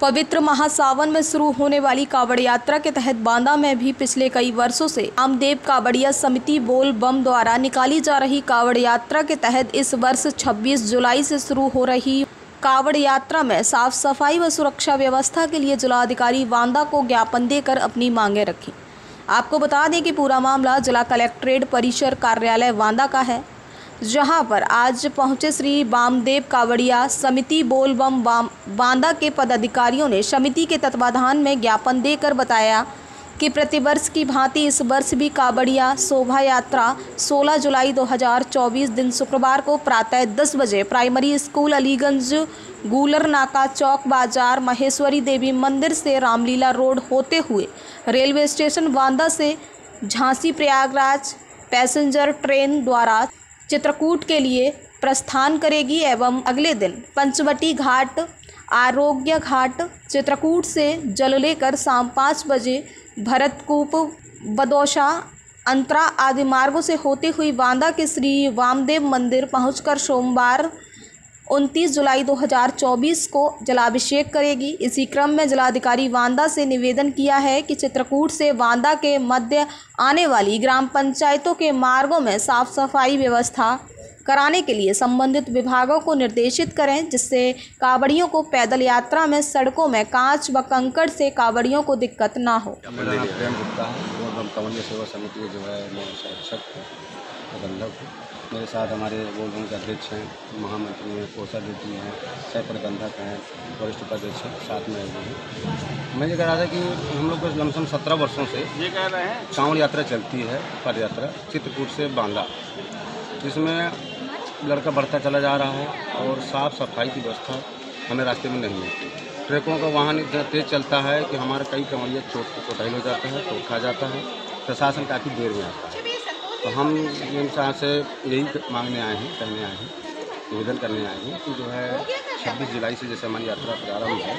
पवित्र महासावन में शुरू होने वाली कावड़ यात्रा के तहत बांदा में भी पिछले कई वर्षों से आमदेव कावड़िया समिति बोल बम द्वारा निकाली जा रही कावड़ यात्रा के तहत इस वर्ष 26 जुलाई से शुरू हो रही कावड़ यात्रा में साफ़ सफ़ाई व सुरक्षा व्यवस्था के लिए जिलाधिकारी बांदा को ज्ञापन देकर अपनी मांगे रखी। आपको बता दें कि पूरा मामला जिला कलेक्ट्रेट परिसर कार्यालय बांदा का है। जहाँ पर आज पहुँचे श्री वामदेव कावड़िया समिति बोल बम बांदा के पदाधिकारियों ने समिति के तत्वाधान में ज्ञापन देकर बताया कि प्रतिवर्ष की भांति इस वर्ष भी कावड़िया शोभा यात्रा 16 जुलाई 2024 दिन शुक्रवार को प्रातः 10 बजे प्राइमरी स्कूल अलीगंज गूलर नाका चौक बाज़ार, महेश्वरी देवी मंदिर से रामलीला रोड होते हुए रेलवे स्टेशन बांदा से झांसी प्रयागराज पैसेंजर ट्रेन द्वारा चित्रकूट के लिए प्रस्थान करेगी एवं अगले दिन पंचवटी घाट, आरोग्य घाट, चित्रकूट से जल लेकर शाम पाँच बजे भरतकूप, बदौशा, अंतरा आदि मार्गों से होती हुई बांदा के श्री वामदेव मंदिर पहुंचकर सोमवार 29 जुलाई 2024 को जलाभिषेक करेगी। इसी क्रम में जिलाधिकारी वांदा से निवेदन किया है कि चित्रकूट से वांदा के मध्य आने वाली ग्राम पंचायतों के मार्गों में साफ़ सफ़ाई व्यवस्था कराने के लिए संबंधित विभागों को निर्देशित करें जिससे कावड़ियों को पैदल यात्रा में सड़कों में कांच व कंकड़ से कावड़ियों को दिक्कत ना हो। सेवा समिति जो है। मेरे साथ हमारे बोलबम के अध्यक्ष हैं महामंत्री हैं कोषाध्यक्ष हैं सह प्रबंधक हैं वरिष्ठ उपाध्यक्ष हैं साथ में आए हैं। मैं ये कह रहा था कि हम लोग को लमसम सत्रह वर्षों से ये कह रहे हैं? कांवड़ यात्रा चलती है पद यात्रा चित्रकूट से बांदा। जिसमें लड़का बढ़ता चला जा रहा है और साफ़ सफ़ाई की व्यवस्था हमें रास्ते में नहीं मिलती। ट्रकों का वाहन इतना तेज़ चलता है कि हमारे कई कंवरिया चोट चोटाई हो जाता है तो खा जाता है। प्रशासन काफ़ी देर में आता है। तो हम साहब से यही मांगने आए हैं कहने आए हैं निवेदन करने आए हैं कि जो है छब्बीस जुलाई से जैसे हमारी यात्रा प्रारंभ है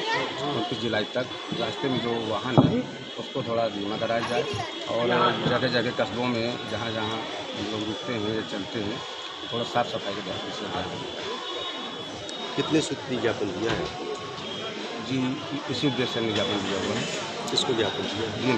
उनतीस जुलाई तक रास्ते में जो वाहन है उसको थोड़ा बीमा कराया जाए और जगह जगह कस्बों में जहाँ जहाँ हम लोग रुकते हैं या चलते हैं थोड़ा साफ़ सफ़ाई के दृष्टि से कितने सूत्री ज्ञापन दिया है? जी इसी उद्देश्य से ज्ञापन दिया हुआ है। इसको ज्ञापन दिया जी